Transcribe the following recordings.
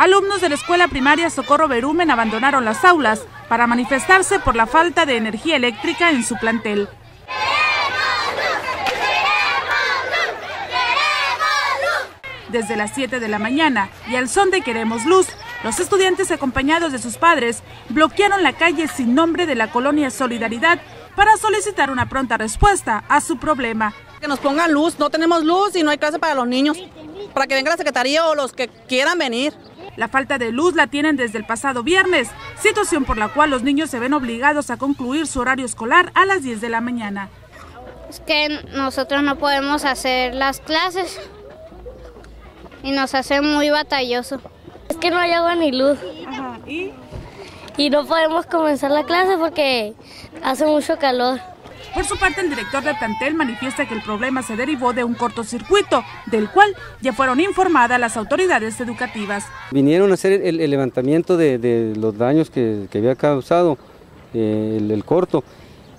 Alumnos de la escuela primaria Socorro Berumen abandonaron las aulas para manifestarse por la falta de energía eléctrica en su plantel. Desde las 7 de la mañana y al son de Queremos Luz, los estudiantes acompañados de sus padres bloquearon la calle sin nombre de la colonia Solidaridad para solicitar una pronta respuesta a su problema. Que nos pongan luz, no tenemos luz y no hay clase para los niños, para que venga la secretaría o los que quieran venir. La falta de luz la tienen desde el pasado viernes, situación por la cual los niños se ven obligados a concluir su horario escolar a las 10 de la mañana. Es que nosotros no podemos hacer las clases y nos hace muy batalloso. Es que no hay agua ni luz. ¿y? y no podemos comenzar la clase porque hace mucho calor. Por su parte, el director del plantel manifiesta que el problema se derivó de un cortocircuito, del cual ya fueron informadas las autoridades educativas. Vinieron a hacer el, levantamiento de, los daños que, había causado eh, el, corto.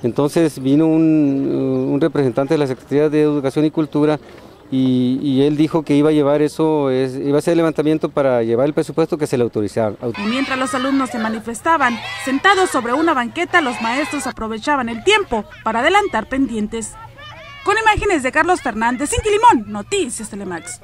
Entonces vino un, un representante de la Secretaría de Educación y Cultura y, él dijo que iba a llevar eso, iba a hacer el levantamiento para llevar el presupuesto que se le autorizaba. Y mientras los alumnos se manifestaban, sentados sobre una banqueta, los maestros aprovechaban el tiempo para adelantar pendientes. Con imágenes de Carlos Fernández, Cinti Limón, Noticias Telemax.